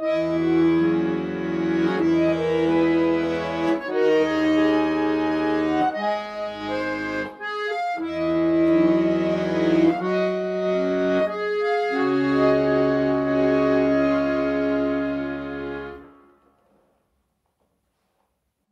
Bye.